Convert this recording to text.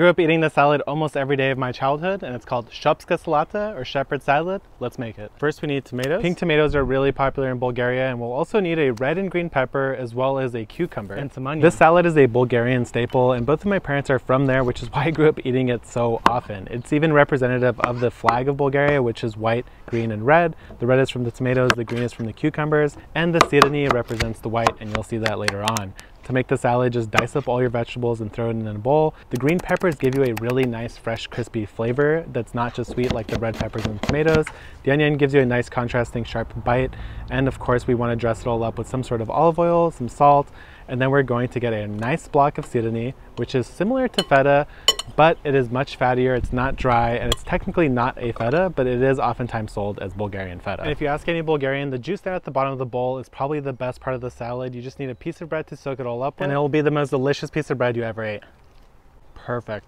grew up eating this salad almost every day of my childhood and it's called Shopska salata or shepherd salad. Let's make it. First we need tomatoes. Pink tomatoes are really popular in Bulgaria and we'll also need a red and green pepper as well as a cucumber and some onion. This salad is a Bulgarian staple and both of my parents are from there which is why I grew up eating it so often. It's even representative of the flag of Bulgaria which is white, green and red. The red is from the tomatoes, the green is from the cucumbers and the sirene represents the white and you'll see that later on. To make the salad, just dice up all your vegetables and throw it in a bowl. The green peppers give you a really nice, fresh, crispy flavor that's not just sweet like the red peppers and tomatoes. The onion gives you a nice contrasting sharp bite. And of course, we want to dress it all up with some sort of olive oil, some salt, and then we're going to get a nice block of sirene, which is similar to feta, but it is much fattier, it's not dry, and it's technically not a feta, but it is oftentimes sold as Bulgarian feta. And if you ask any Bulgarian, the juice there at the bottom of the bowl is probably the best part of the salad. You just need a piece of bread to soak it all up with, and it will be the most delicious piece of bread you ever ate. Perfect.